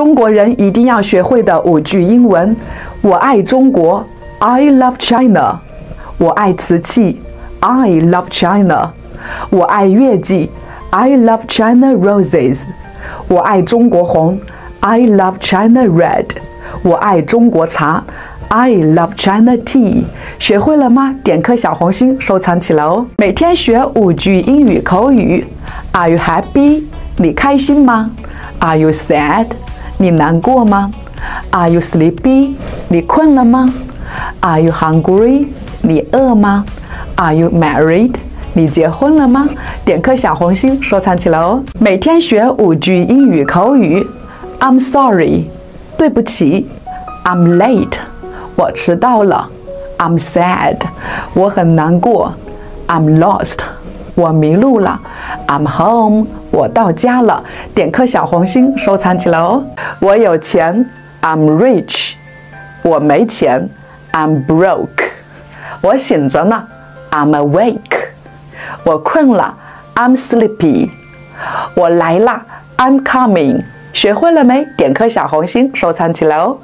中国人一定要学会的五句英文：我爱中国，I love China；我爱瓷器，I love China；我爱月季，I love China roses；我爱中国红，I love China red；我爱中国茶。I love China tea，学会了吗？点颗小红心，收藏起来哦。每天学五句英语口语。Are you happy？你开心吗？Are you sad？你难过吗？Are you sleepy？你困了吗？Are you hungry？你饿吗？Are you married？你结婚了吗？点颗小红心，收藏起来哦。每天学五句英语口语。I'm sorry，对不起。I'm late。我迟到了，I'm sad，我很难过，I'm lost，我迷路了，I'm home，我到家了。点颗小红心，收藏起来哦。我有钱，I'm rich，我没钱，I'm broke，我醒着呢，I'm awake，我困了，I'm sleepy，我来了，I'm coming。学会了没？点颗小红心，收藏起来哦。